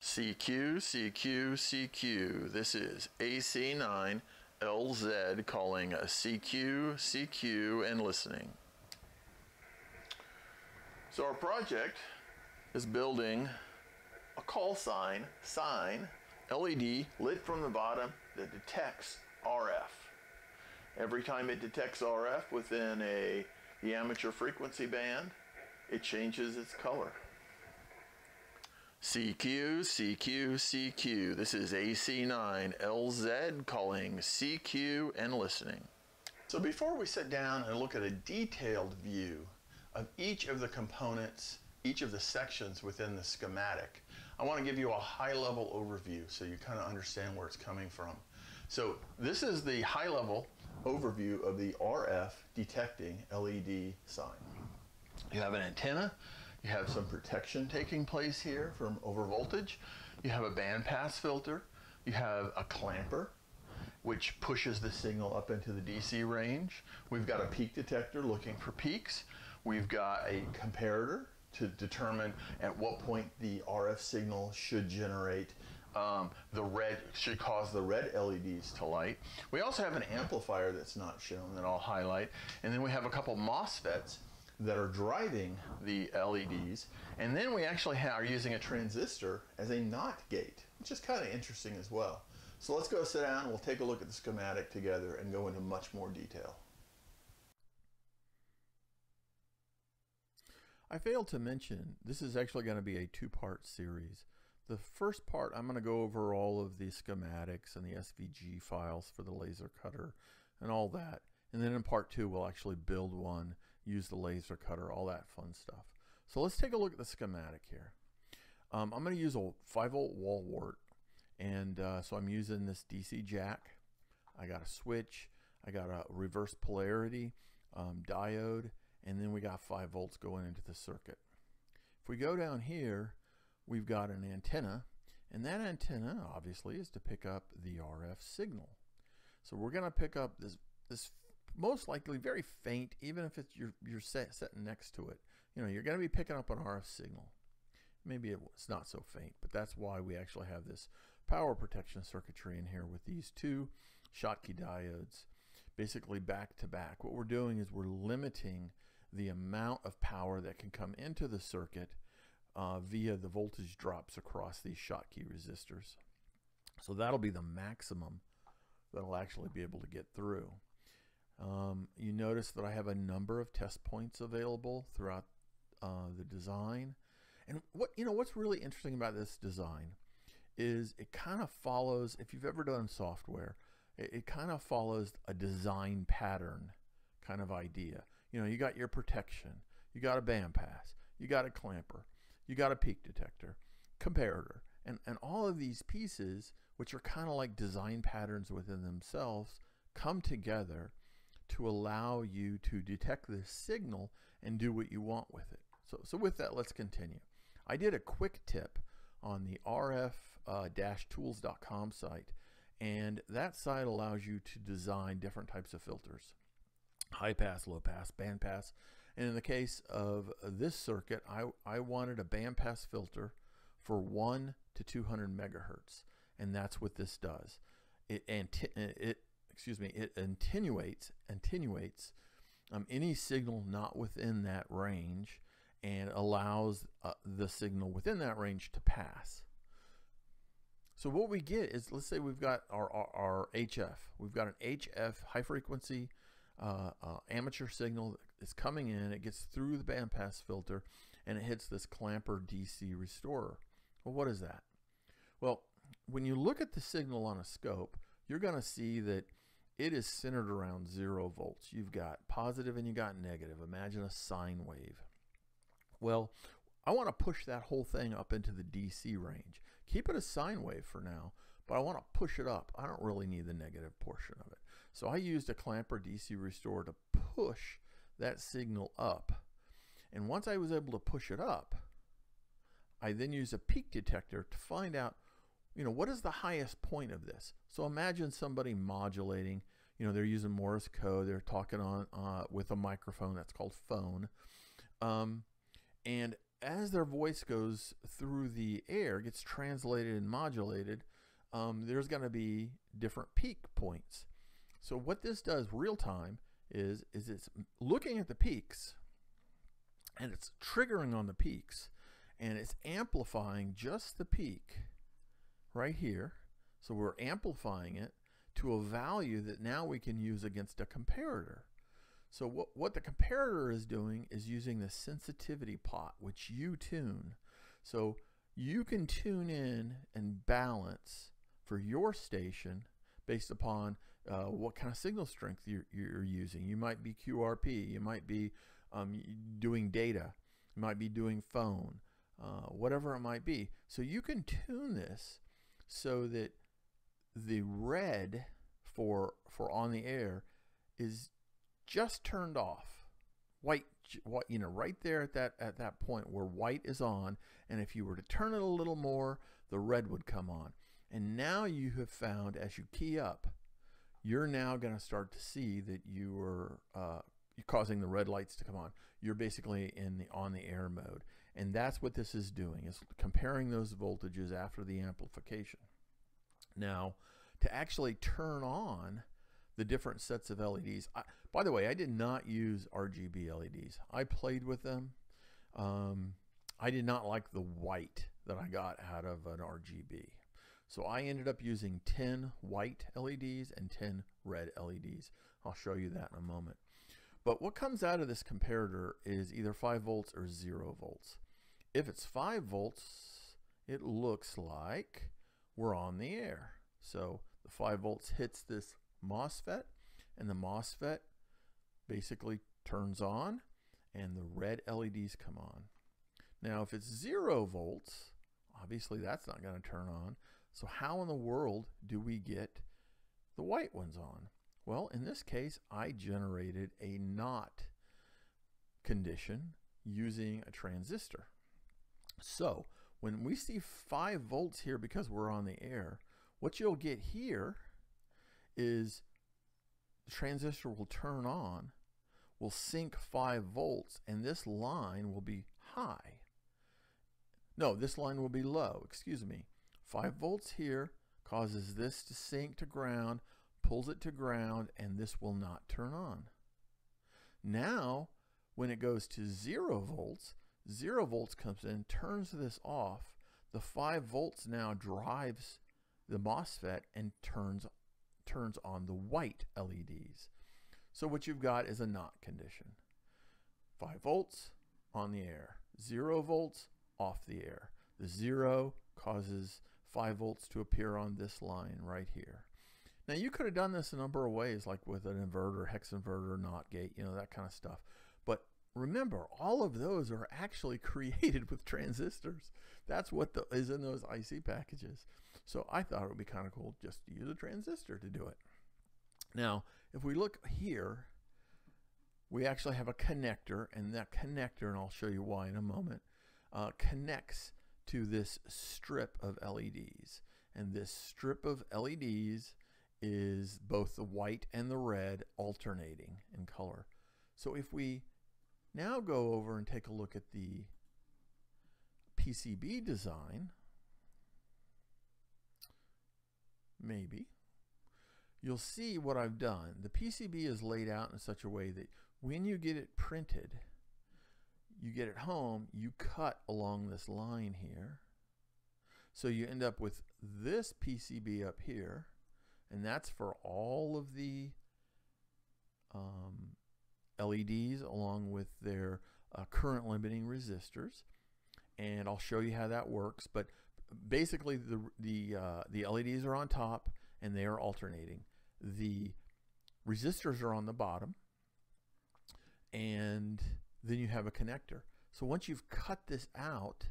CQ, CQ, CQ. This is AC9LZ calling a CQ, CQ, and listening. So our project is building a call sign, sign, LED lit from the bottom that detects RF. Every time it detects RF within a the amateur frequency band, it changes its color. CQ, CQ, CQ. This is AC9LZ calling CQ and listening. So before we sit down and look at a detailed view of each of the components, each of the sections within the schematic, I want to give you a high level overview so you kind of understand where it's coming from. So this is the high level overview of the RF detecting LED sign. You have an antenna, you have some protection taking place here from overvoltage, you have a bandpass filter, you have a clamper, which pushes the signal up into the DC range. We've got a peak detector looking for peaks. We've got a comparator to determine at what point the RF signal should generate um, the red, should cause the red LEDs to light. We also have an amplifier that's not shown that I'll highlight. And then we have a couple MOSFETs that are driving the LEDs. And then we actually are using a transistor as a NOT gate, which is kind of interesting as well. So let's go sit down, we'll take a look at the schematic together and go into much more detail. I failed to mention, this is actually going to be a two-part series. The first part, I'm going to go over all of the schematics and the SVG files for the laser cutter and all that. And then in part two, we'll actually build one, use the laser cutter, all that fun stuff. So let's take a look at the schematic here. Um, I'm going to use a 5 volt wall wart. And uh, so I'm using this DC jack. I got a switch. I got a reverse polarity um, diode and then we got 5 volts going into the circuit. If we go down here, we've got an antenna, and that antenna obviously is to pick up the RF signal. So we're going to pick up this this most likely very faint, even if it's you're, you're set, sitting next to it. You know, you're going to be picking up an RF signal. Maybe it's not so faint, but that's why we actually have this power protection circuitry in here with these two Schottky diodes basically back to back. What we're doing is we're limiting the amount of power that can come into the circuit uh, via the voltage drops across these Schottky resistors. So that'll be the maximum that'll actually be able to get through. Um, you notice that I have a number of test points available throughout uh, the design. And what you know what's really interesting about this design is it kind of follows, if you've ever done software, it, it kind of follows a design pattern kind of idea. You know, you got your protection, you got a bandpass, you got a clamper, you got a peak detector, comparator, and, and all of these pieces, which are kind of like design patterns within themselves, come together to allow you to detect this signal and do what you want with it. So, so with that, let's continue. I did a quick tip on the rf-tools.com uh, site and that site allows you to design different types of filters high pass, low pass, band pass. And in the case of this circuit, I, I wanted a band pass filter for 1 to 200 megahertz. And that's what this does. It, it excuse me, it attenuates, attenuates um, any signal not within that range and allows uh, the signal within that range to pass. So what we get is, let's say we've got our, our, our HF. We've got an HF high frequency uh, uh, amateur signal is coming in. It gets through the bandpass filter and it hits this clamper DC restorer. Well, what is that? Well, when you look at the signal on a scope, you're going to see that it is centered around zero volts. You've got positive and you got negative. Imagine a sine wave. Well, I want to push that whole thing up into the DC range. Keep it a sine wave for now, but I want to push it up. I don't really need the negative portion of it. So I used a clamper DC restore to push that signal up. And once I was able to push it up, I then used a peak detector to find out, you know, what is the highest point of this? So imagine somebody modulating, you know, they're using Morse code, they're talking on uh, with a microphone that's called phone. Um, and as their voice goes through the air, gets translated and modulated, um, there's going to be different peak points. So what this does real time is is it's looking at the peaks and it's triggering on the peaks and it's amplifying just the peak right here. So we're amplifying it to a value that now we can use against a comparator. So what, what the comparator is doing is using the sensitivity pot, which you tune. So you can tune in and balance for your station based upon uh, what kind of signal strength you're, you're, using. You might be QRP, you might be um, doing data, you might be doing phone, uh, whatever it might be. So you can tune this so that the red for for on the air is just turned off. White, what you know, right there at that at that point where white is on, and if you were to turn it a little more, the red would come on. And now you have found, as you key up, you're now going to start to see that you are uh, causing the red lights to come on. You're basically in the on the air mode, and that's what this is doing is comparing those voltages after the amplification. Now, to actually turn on the different sets of LEDs. I, by the way, I did not use RGB LEDs. I played with them. Um, I did not like the white that I got out of an RGB. So I ended up using 10 white LEDs and 10 red LEDs. I'll show you that in a moment. But what comes out of this comparator is either 5 volts or 0 volts. If it's 5 volts, it looks like we're on the air. So the 5 volts hits this MOSFET and the MOSFET basically turns on and the red LEDs come on. Now if it's zero volts, obviously that's not going to turn on. So how in the world do we get the white ones on? Well, in this case, I generated a not condition using a transistor. So when we see 5 volts here because we're on the air, what you'll get here is the transistor will turn on, will sink 5 volts, and this line will be high. No, this line will be low, excuse me. 5 volts here causes this to sink to ground, pulls it to ground, and this will not turn on. Now, when it goes to 0 volts, 0 volts comes in, turns this off. The 5 volts now drives the MOSFET and turns turns on the white LEDs. So what you've got is a not condition. 5 volts on the air, 0 volts off the air. The 0 causes 5 volts to appear on this line right here. Now you could have done this a number of ways like with an inverter, hex inverter, NOT gate, you know, that kind of stuff. But remember, all of those are actually created with transistors. That's what the, is in those IC packages. So I thought it would be kind of cool just to use a transistor to do it. Now, if we look here, we actually have a connector, and that connector, and I'll show you why in a moment, uh, connects to this strip of LEDs. And this strip of LEDs is both the white and the red alternating in color. So if we now go over and take a look at the PCB design, maybe, you'll see what I've done. The PCB is laid out in such a way that when you get it printed, you get it home, you cut along this line here. So you end up with this PCB up here, and that's for all of the um, LEDs along with their uh, current limiting resistors. And I'll show you how that works. But basically the the uh, the LEDs are on top and they are alternating. The resistors are on the bottom, and then you have a connector. So once you've cut this out,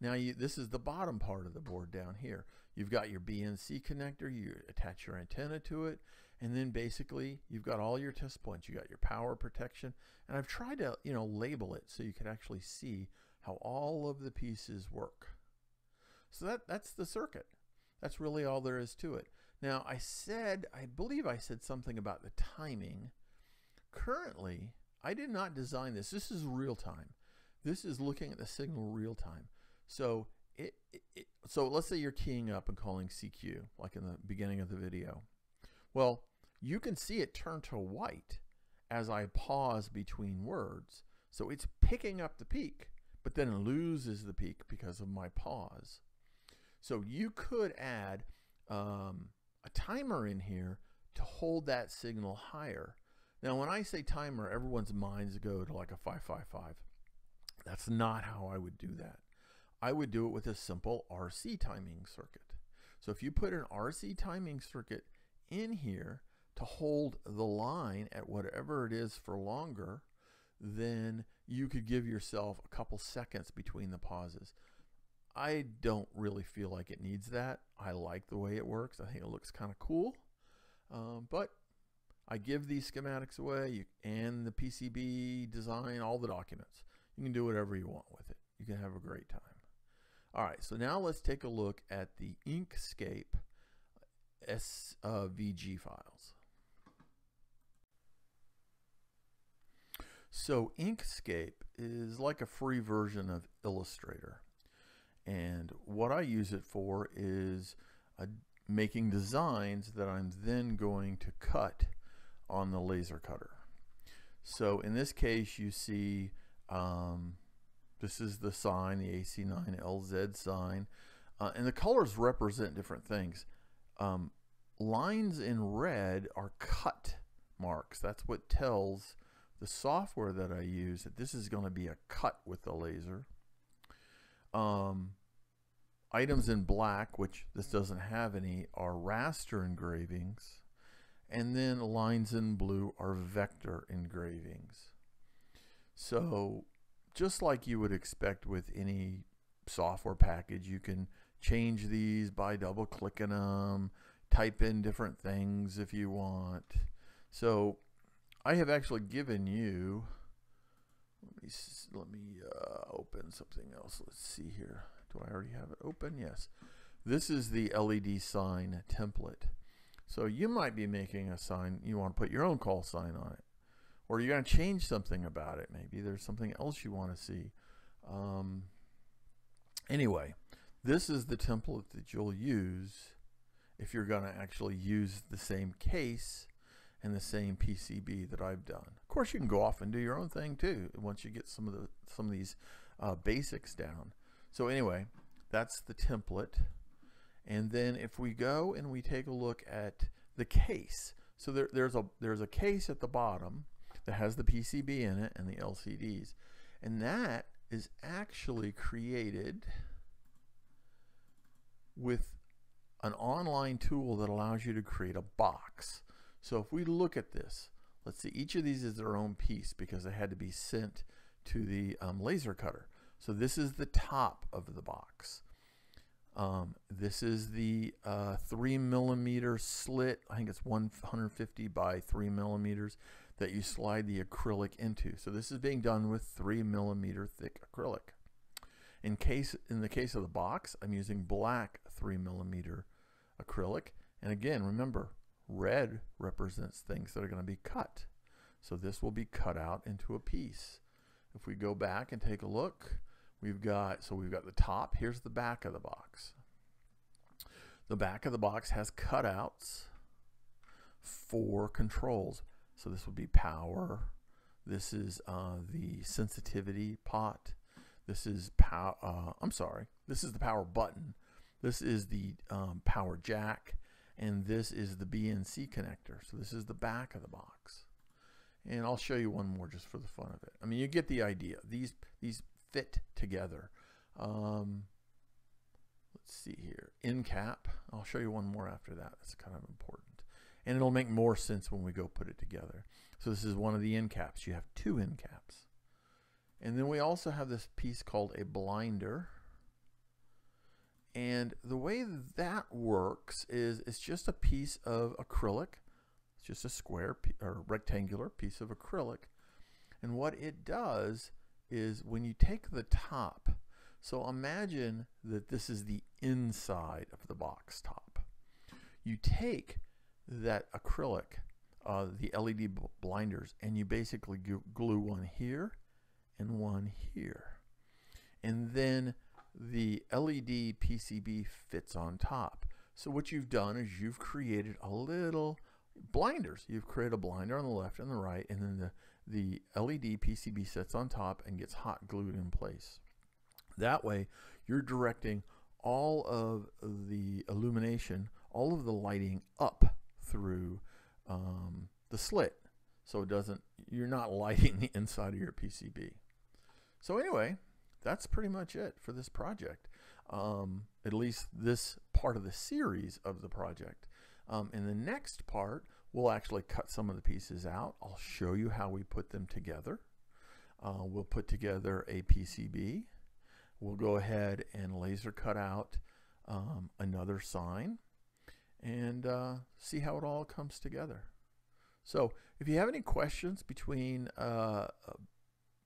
now you, this is the bottom part of the board down here. You've got your BNC connector, you attach your antenna to it, and then basically you've got all your test points. You got your power protection, and I've tried to you know label it so you can actually see how all of the pieces work. So that, that's the circuit. That's really all there is to it. Now, I said, I believe I said something about the timing. Currently, I did not design this. This is real time. This is looking at the signal real time. So it, it, it, so let's say you're keying up and calling CQ, like in the beginning of the video. Well, you can see it turn to white as I pause between words. So it's picking up the peak, but then loses the peak because of my pause. So you could add um, a timer in here to hold that signal higher. Now, when I say timer, everyone's minds go to like a 555. That's not how I would do that. I would do it with a simple RC timing circuit. So if you put an RC timing circuit in here to hold the line at whatever it is for longer, then you could give yourself a couple seconds between the pauses. I don't really feel like it needs that. I like the way it works. I think it looks kind of cool. Um, but I give these schematics away you, and the PCB design, all the documents. You can do whatever you want with it. You can have a great time. All right, so now let's take a look at the Inkscape SVG files. So Inkscape is like a free version of Illustrator. And what I use it for is uh, making designs that I'm then going to cut on the laser cutter. So in this case, you see um, this is the sign, the AC9LZ sign. Uh, and the colors represent different things. Um, lines in red are cut marks. That's what tells the software that I use that this is going to be a cut with the laser. Um, items in black, which this doesn't have any, are raster engravings. And then lines in blue are vector engravings. So just like you would expect with any software package, you can change these by double clicking them, type in different things if you want. So I have actually given you, let me, let me uh, open something else. Let's see here. Do I already have it open? Yes. This is the LED sign template. So you might be making a sign, you want to put your own call sign on it or you're going to change something about it. Maybe there's something else you want to see. Um, anyway, this is the template that you'll use if you're going to actually use the same case and the same PCB that I've done. Of course, you can go off and do your own thing too once you get some of the some of these uh, basics down. So anyway, that's the template. And then if we go and we take a look at the case, so there, there's a there's a case at the bottom that has the PCB in it and the LCDs. And that is actually created with an online tool that allows you to create a box. So if we look at this, let's see, each of these is their own piece because they had to be sent to the um, laser cutter. So this is the top of the box. Um, this is the uh, three millimeter slit. I think it's 150 by three millimeters that you slide the acrylic into. So this is being done with three millimeter thick acrylic. In case in the case of the box, I'm using black three millimeter acrylic. And again, remember, red represents things that are going to be cut. So this will be cut out into a piece. If we go back and take a look, we've got, so we've got the top, here's the back of the box. The back of the box has cutouts for controls. So this would be power. This is uh, the sensitivity pot. This is power. Uh, I'm sorry. This is the power button. This is the um, power jack, and this is the BNC connector. So this is the back of the box. And I'll show you one more just for the fun of it. I mean, you get the idea. These these fit together. Um, let's see here. In cap. I'll show you one more after that. That's kind of important and it'll make more sense when we go put it together. So this is one of the end caps. You have two end caps. And then we also have this piece called a blinder. And the way that works is it's just a piece of acrylic. It's just a square or rectangular piece of acrylic. And what it does is when you take the top, so imagine that this is the inside of the box top. You take that acrylic, uh, the LED blinders, and you basically glue one here and one here. And then the LED PCB fits on top. So what you've done is you've created a little blinders. You've created a blinder on the left and the right, and then the, the LED PCB sits on top and gets hot glued in place. That way, you're directing all of the illumination, all of the lighting up through um, the slit. So it doesn't, you're not lighting the inside of your PCB. So anyway, that's pretty much it for this project. Um, at least this part of the series of the project. Um, in the next part, we'll actually cut some of the pieces out. I'll show you how we put them together. Uh, we'll put together a PCB. We'll go ahead and laser cut out um, another sign and uh, see how it all comes together. So if you have any questions between uh, uh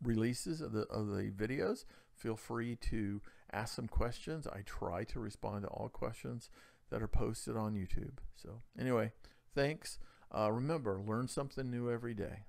releases of the, of the videos, feel free to ask some questions. I try to respond to all questions that are posted on YouTube. So anyway, thanks. Uh, remember, learn something new every day.